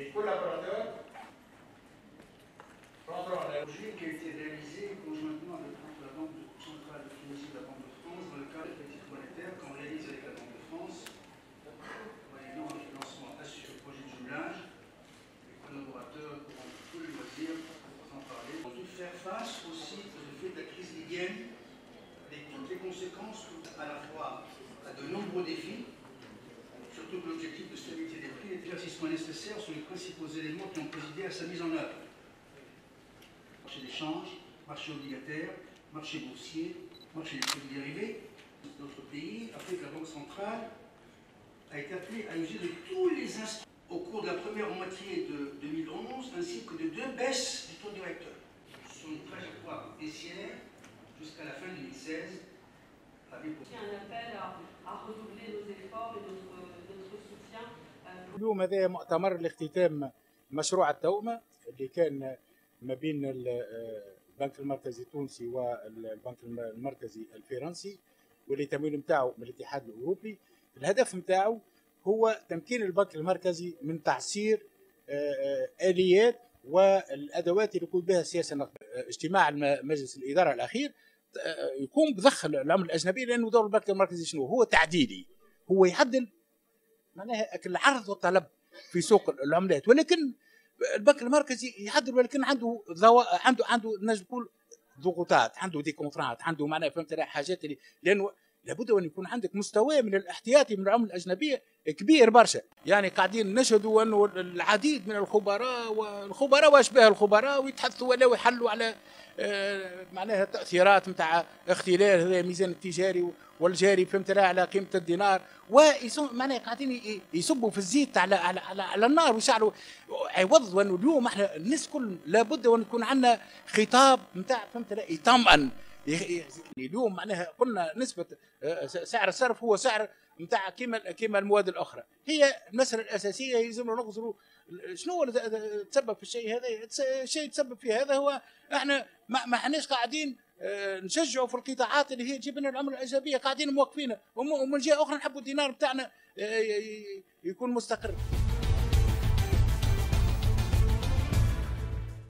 Les collaborateurs prendront la logique qui a été réalisée conjointement avec la Banque centrale de et la Banque de France dans le cadre de la politique monétaire qu'on réalise avec la Banque de France. Moyennant un financement assuré au projet de jumelage, les collaborateurs auront tous les loisirs pour en parler. On dû faire face aussi au fait de la crise libyenne, avec toutes les conséquences à la fois à de nombreux défis, surtout que l'objectif de stabilité des prix et l'éclaircissement nécessaire sont les principaux éléments qui ont présidé à sa mise en œuvre. Marché d'échange, marché obligataire, marché boursier, marché des produits dérivés. D'autres pays a fait que la Banque centrale a été appelée à user de tous les instruments au cours de la première moitié de 2011, ainsi que de deux baisses du taux directeur. Sur une trajectoire baissière jusqu'à la fin 2016, avait pour اليوم هذا مؤتمر لاختتام مشروع التوأمة اللي كان ما بين ال- البنك المركزي التونسي والبنك الم- المركزي الفرنسي واللي تمويل نتاعو من الاتحاد الأوروبي. الهدف نتاعو هو تمكين البنك المركزي من تعسير آه، آه، آليات والأدوات اللي يقود بها السياسة النقدية. اجتماع مجلس الإدارة الأخير يكون بدخل العمله الاجنبيه لأنه دور البنك المركزي شنو؟ هو تعديلي. هو يعدل معناها العرض والطلب في سوق العملات. ولكن البنك المركزي يعدل ولكن عنده ضو... عنده عنده نجم نقول ضغوطات عنده دي كونترات عنده معناها فهمت حاجات اللي لأنه لابد أن يكون عندك مستوى من الاحتياطي من العمله الأجنبية كبير برشا. يعني قاعدين نشهدوا انه العديد من الخبراء والخبراء وأشباه الخبراء ويتحدثوا ولا يحلوا على آه، معناها تأثيرات نتاع اختلال هذا الميزان التجاري والجاري فهمت على قيمة الدينار. معناها قاعدين يصبوا في الزيت على على على, على النار ويشعلوا. عوض وانه اليوم إحنا الناس كل لابد وان يكون عندنا خطاب نتاع فهمت يطمئن. اليوم معناها قلنا نسبة آه، سعر الصرف هو سعر نتاع كيما كيما المواد الأخرى. هي المسألة الأساسية يلزم نغزروا شنو هو تسبب في الشيء هذا؟ الشيء تسبب في هذا هو إحنا ما إحناش قاعدين آه، نشجعوا في القطاعات اللي هي تجيب لنا العملة الاجنبيه قاعدين موقفينها وم- ومن جهة أخرى نحبوا الدينار بتاعنا آه، يكون مستقر.